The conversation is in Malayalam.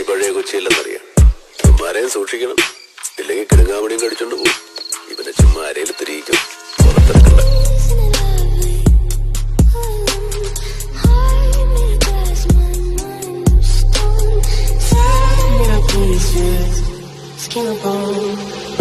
കൊച്ചി പഴയ കൊച്ചിയില്ലെന്നറിയാം ചുമ്മാരെയും സൂക്ഷിക്കണം. ഇല്ലെങ്കിൽ കിടങ്ങാമണിയും കടിച്ചോണ്ട് പോകും ഇവനെ ചുമ്മാരയിൽ തിരിയിക്കും. പുറത്തെടുക്കണ്ട Skin of bone